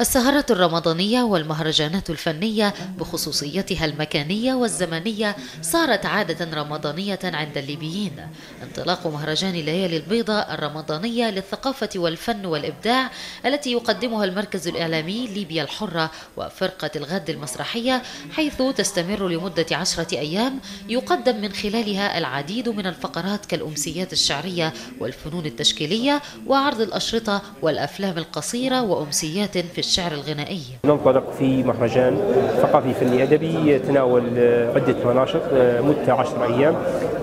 السهرات الرمضانية والمهرجانات الفنية بخصوصيتها المكانية والزمنية صارت عادة رمضانية عند الليبيين. انطلاق مهرجان ليالي البيضاء الرمضانية للثقافة والفن والإبداع التي يقدمها المركز الإعلامي ليبيا الحرة وفرقة الغد المسرحية حيث تستمر لمدة عشرة أيام يقدم من خلالها العديد من الفقرات كالأمسيات الشعرية والفنون التشكيلية وعرض الأشرطة والأفلام القصيرة وأمسيات في الشعر الغنائي. ننطلق في مهرجان ثقافي فني أدبي يتناول عدة مناشط مدة عشر أيام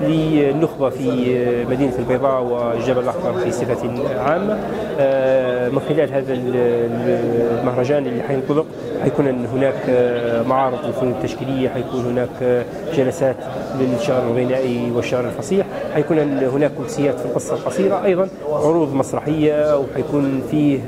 للنخبة في مدينة البيضاء والجبل الأخضر في صفة عامة. من خلال هذا المهرجان اللي حينطلق حيكون هناك معارض للفنون التشكيلية حيكون هناك جلسات للشعر الغنائي والشعر الفصيح حيكون هناك أمسيات في القصة القصيرة أيضا عروض مسرحية وحيكون فيه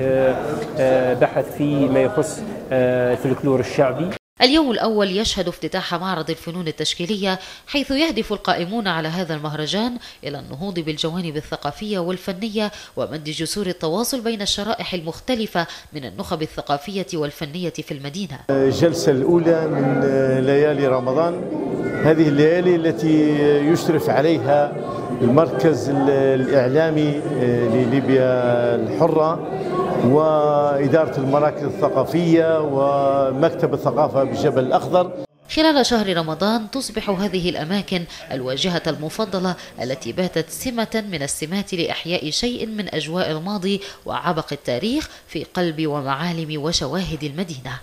بحث في فيما يخص آه، الفلكلور الشعبي. اليوم الأول يشهد افتتاح معرض الفنون التشكيلية حيث يهدف القائمون على هذا المهرجان إلى النهوض بالجوانب الثقافية والفنية ومد جسور التواصل بين الشرائح المختلفة من النخب الثقافية والفنية في المدينة. الجلسة الأولى من ليالي رمضان. هذه الليالي التي يشرف عليها المركز الإعلامي لليبيا الحرة وإدارة المراكز الثقافية ومكتب الثقافة بالجبل الأخضر. خلال شهر رمضان تصبح هذه الأماكن الواجهة المفضلة التي باتت سمة من السمات لإحياء شيء من أجواء الماضي وعبق التاريخ في قلب ومعالم وشواهد المدينة.